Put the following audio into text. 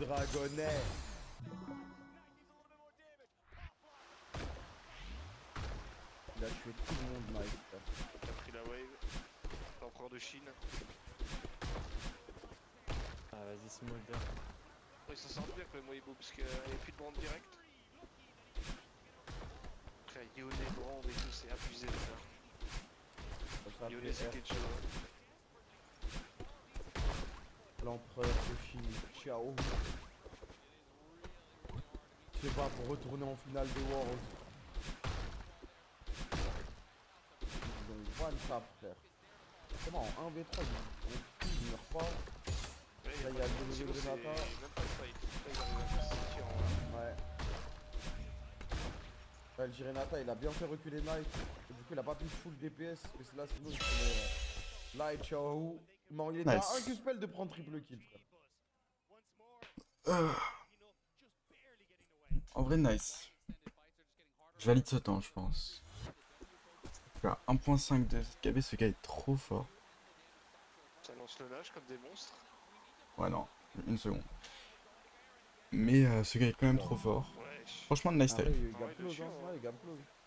dragonnet. Il a tué tout le monde, Mike. T'as pris la wave. L'empereur de Chine. Ah, vas-y, Smolder. Oh, il s'en sort bien quand même, Weibo, parce qu'il n'y a plus de brand direct. Après, Yone, brand et tout, c'est abusé de faire. Ça sera L'empereur de Chine. Ciao. Je sais pas, pour retourner en finale de World. Ils ont one tap, frère. Comment en 1v3, ils ils meurent pas. Là, il y a le Renata. Même pas de fight. Là, sortir en. Ouais. Ouais, le Jirenata, il a bien fait reculer Knight. Du coup, il a pas pu full DPS. Parce que là, sinon, il euh, Light Show. Non, il était Nice. à un Q-spell de prendre triple kill, frère. Euh. En vrai, nice. Je valide ce temps, je pense. À 1.5 de KB, ce gars est trop fort. Ça lance le nage comme des monstres. Ouais, non, une seconde. Mais euh, ce gars est quand même trop fort. Franchement, nice Après, time. il y a eu Ah